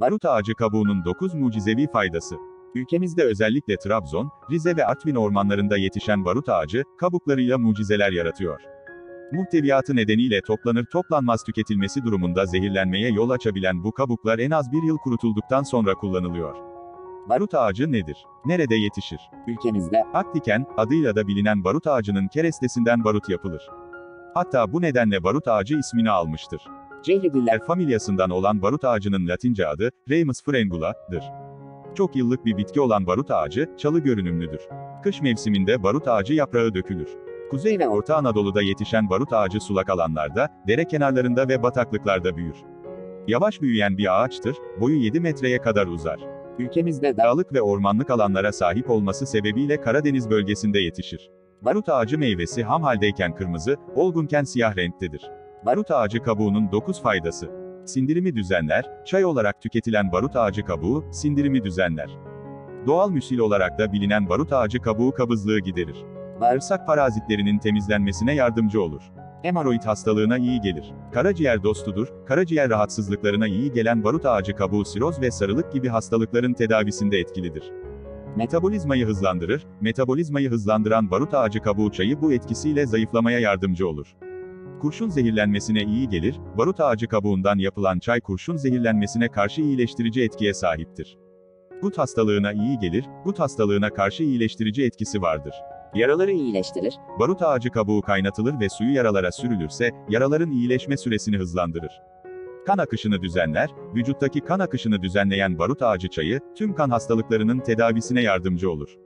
Barut ağacı kabuğunun 9 mucizevi faydası. Ülkemizde özellikle Trabzon, Rize ve Artvin ormanlarında yetişen barut ağacı, kabuklarıyla mucizeler yaratıyor. Muhteviyatı nedeniyle toplanır toplanmaz tüketilmesi durumunda zehirlenmeye yol açabilen bu kabuklar en az bir yıl kurutulduktan sonra kullanılıyor. Barut ağacı nedir? Nerede yetişir? Ülkemizde Akdiken, adıyla da bilinen barut ağacının kerestesinden barut yapılır. Hatta bu nedenle barut ağacı ismini almıştır. Cehridiller Er familyasından olan barut ağacının latince adı, Reymus frangula'dır. Çok yıllık bir bitki olan barut ağacı, çalı görünümlüdür. Kış mevsiminde barut ağacı yaprağı dökülür. Kuzey ve Orta Anadolu'da yetişen barut ağacı sulak alanlarda, dere kenarlarında ve bataklıklarda büyür. Yavaş büyüyen bir ağaçtır, boyu 7 metreye kadar uzar. ülkemizde da Dağlık ve ormanlık alanlara sahip olması sebebiyle Karadeniz bölgesinde yetişir. Barut ağacı meyvesi ham haldeyken kırmızı, olgunken siyah renktedir. Barut ağacı kabuğunun 9 faydası. Sindirimi düzenler, çay olarak tüketilen barut ağacı kabuğu, sindirimi düzenler. Doğal müsil olarak da bilinen barut ağacı kabuğu kabızlığı giderir. Bağırsak parazitlerinin temizlenmesine yardımcı olur. Hemoroid hastalığına iyi gelir. Karaciğer dostudur, karaciğer rahatsızlıklarına iyi gelen barut ağacı kabuğu siroz ve sarılık gibi hastalıkların tedavisinde etkilidir. Metabolizmayı hızlandırır, metabolizmayı hızlandıran barut ağacı kabuğu çayı bu etkisiyle zayıflamaya yardımcı olur. Kurşun zehirlenmesine iyi gelir, barut ağacı kabuğundan yapılan çay kurşun zehirlenmesine karşı iyileştirici etkiye sahiptir. Gut hastalığına iyi gelir, gut hastalığına karşı iyileştirici etkisi vardır. yaraları iyileştirir, Barut ağacı kabuğu kaynatılır ve suyu yaralara sürülürse, yaraların iyileşme süresini hızlandırır. Kan akışını düzenler, vücuttaki kan akışını düzenleyen barut ağacı çayı, tüm kan hastalıklarının tedavisine yardımcı olur.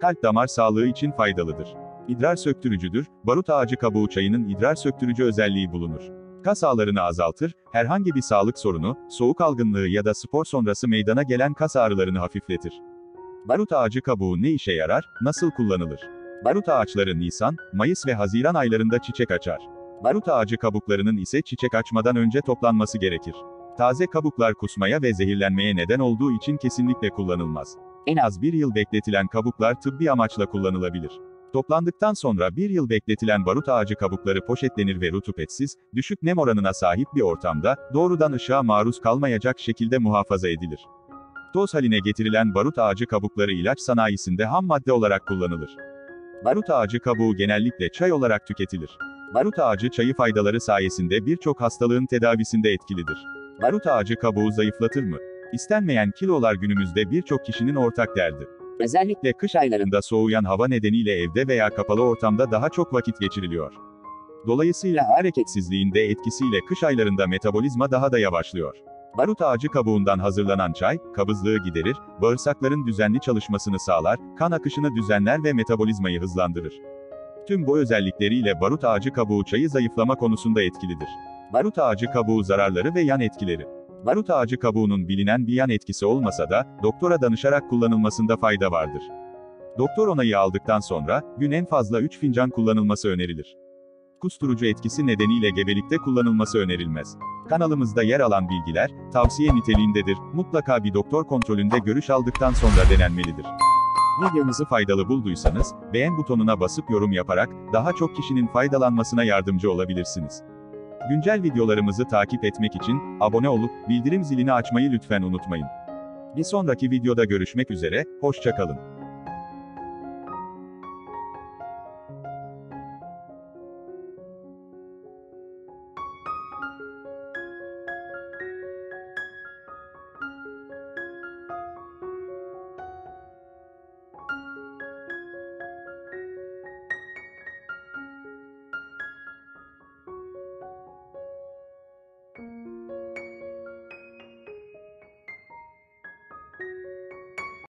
Kalp damar sağlığı için faydalıdır. İdrar söktürücüdür, barut ağacı kabuğu çayının idrar söktürücü özelliği bulunur. Kas ağrılarını azaltır, herhangi bir sağlık sorunu, soğuk algınlığı ya da spor sonrası meydana gelen kas ağrılarını hafifletir. Barut ağacı kabuğu ne işe yarar, nasıl kullanılır? Barut ağaçları Nisan, Mayıs ve Haziran aylarında çiçek açar. Barut ağacı kabuklarının ise çiçek açmadan önce toplanması gerekir. Taze kabuklar kusmaya ve zehirlenmeye neden olduğu için kesinlikle kullanılmaz. En az bir yıl bekletilen kabuklar tıbbi amaçla kullanılabilir. Toplandıktan sonra bir yıl bekletilen barut ağacı kabukları poşetlenir ve rutubetsiz, düşük nem oranına sahip bir ortamda, doğrudan ışığa maruz kalmayacak şekilde muhafaza edilir. Toz haline getirilen barut ağacı kabukları ilaç sanayisinde ham madde olarak kullanılır. Barut ağacı kabuğu genellikle çay olarak tüketilir. Barut ağacı çayı faydaları sayesinde birçok hastalığın tedavisinde etkilidir. Barut ağacı kabuğu zayıflatır mı? İstenmeyen kilolar günümüzde birçok kişinin ortak derdi. Özellikle kış aylarında soğuyan hava nedeniyle evde veya kapalı ortamda daha çok vakit geçiriliyor. Dolayısıyla hareketsizliğin de etkisiyle kış aylarında metabolizma daha da yavaşlıyor. Barut ağacı kabuğundan hazırlanan çay, kabızlığı giderir, bağırsakların düzenli çalışmasını sağlar, kan akışını düzenler ve metabolizmayı hızlandırır. Tüm bu özellikleriyle barut ağacı kabuğu çayı zayıflama konusunda etkilidir. Barut ağacı kabuğu zararları ve yan etkileri. Barut ağacı kabuğunun bilinen bir yan etkisi olmasa da, doktora danışarak kullanılmasında fayda vardır. Doktor onayı aldıktan sonra, gün en fazla 3 fincan kullanılması önerilir. Kusturucu etkisi nedeniyle gebelikte kullanılması önerilmez. Kanalımızda yer alan bilgiler, tavsiye niteliğindedir, mutlaka bir doktor kontrolünde görüş aldıktan sonra denenmelidir. Videomuzu faydalı bulduysanız, beğen butonuna basıp yorum yaparak, daha çok kişinin faydalanmasına yardımcı olabilirsiniz. Güncel videolarımızı takip etmek için, abone olup, bildirim zilini açmayı lütfen unutmayın. Bir sonraki videoda görüşmek üzere, hoşçakalın.